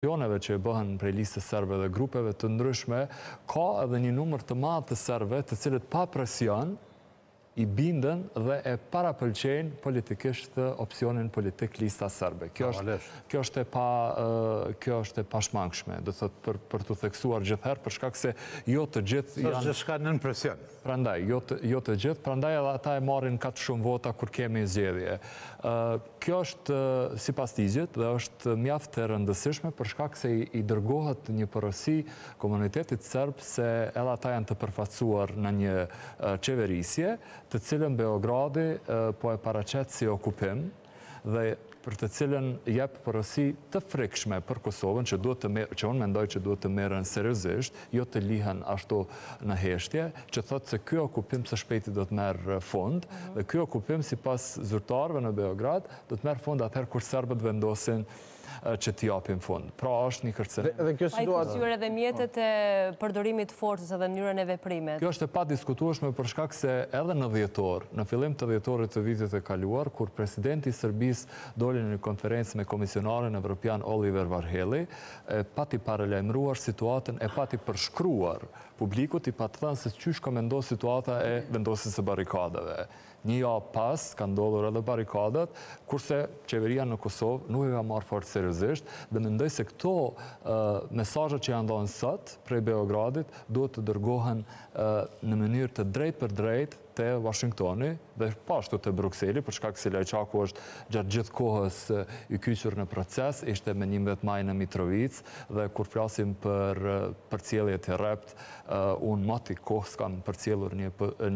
Presioneve që i bëhen prej Listës Serbe dhe grupeve të ndryshme, ka edhe një numër të madh të serbëve të cilët pa presion i binden dhe e parapëlqejnë politikisht opsionin politik Lista Serbe. Kjo është kjo është e pa kjo është e pashmangshme, do të thotë për t'u theksuar gjithherë për shkak se jo të gjithë janë s'është gjithçka nën presion. Prandaj, jo të, jo të gjithë, prandaj edhe ata i marrin kaq shumë vota kur kemi zgjedhje. Ë, kjo është sipas ligjit dhe është mjaft e rëndësishme për shkak se i dërgohet një porosi komunitetit serb se edhe ata janë të përfaqësuar në një qeverisje, të cilën Beogradi po e paraqet si okupim, dhe për të cilën jep porosi të frikshme për Kosovën që duhet të merr, që unë mendoj që duhet të merren seriozisht, jo të lihen ashtu në heshtje, që thotë se ky okupim së shpejti do të merr fund dhe ky okupim sipas zyrtarëve në Beograd do të merr fund atëherë kur serbët vendosin që t'i japin fund. Pra është një kërcënim. Dhe kjo situatë... Pa i këqyrë edhe mjetet e përdorimit të forcës edhe mënyrën e veprimit. Kjo është e padiskutueshme për shkak se edhe në dhjetor, në fillim të dhjetorit të vitit të kaluar, kur presidenti i Serbisë doli në një konferencë me komisionarin evropian Oliver Varhelyi, e pati paralajmëruar situatën, e pati përshkruar publikut, i pati thënë se qysh ka me ndodh situata e vendosjes së barrikadave. Një javë pas, kanë ndodhur edhe barrikadat, kurse qeveria në Kosovë nuk e ka marrë fort seriozisht dhe mendoj se këto mesazhe që janë dhënë sot prej Beogradit duhet të dërgohen në mënyrë të drejtpërdrejtë te Washingtoni dhe po ashtu te Brukseli, për shkak se Lajçaku është gjatë gjithë kohës i kyçur në proces, ishte me njëmbëdhjetë maj në Mitrovicë dhe kur flasim për përcjellje të Unë moti kohë s'kam përcjellur një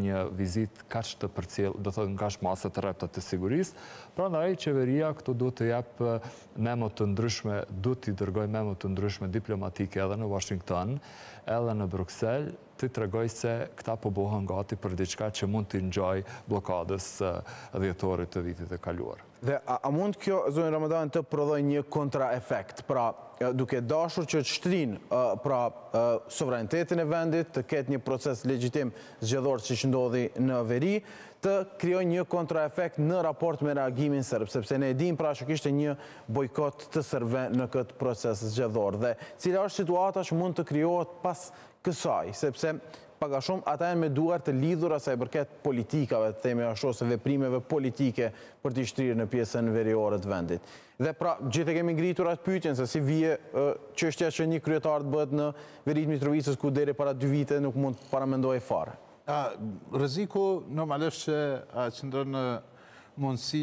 një vizitë kaq të përcjellë, do thotë në kaq masa të rrepta të sigurisë, prandaj qeveria këtu duhet të jap memo të ndryshme, duhet t'i dërgojë memo të ndryshme diplomatike edhe në Uashington, edhe në Bruksel, t'i tregojë se këta po bëhen gati për diçka që mund t'i ngjajë bllokadës së dhjetorit të vitit të kaluar. Dhe a mund kjo, zonjë Ramadani, të prodhojë një kontraefekt, pra duke dashur që të shtrijnë pra sovranitetin e vendit, të ketë një proces legjitim zgjedhor siç ndodhi në veri, të krijojë një kontraefekt në raport me reagimin serb, sepse ne e dimë pra që kishte një bojkot të serbëve në këtë proces zgjedhor dhe cila është situata që mund të krijohet pas kësaj, sepse Pak a shumë, ata janë me duar të lidhura sa i përket politikave, të themi ashtu, ose veprimeve politike për t'i shtrirë në pjesën veriore të vendit. Dhe pra, gjithë e kemi ngritur atë pyetjen se si vie çështja që një kryetar të betohet në veri të Mitrovicës ku deri para dy viteve nuk mund të paramendohej fare. Rreziku normalisht që qëndron në mundësi